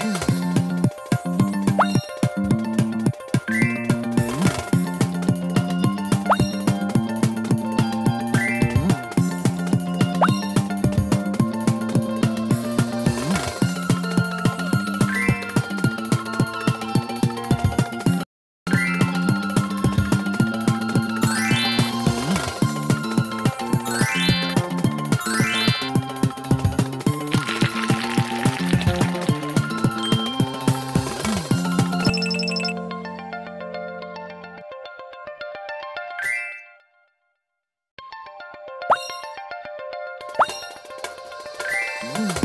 Mm. Mm.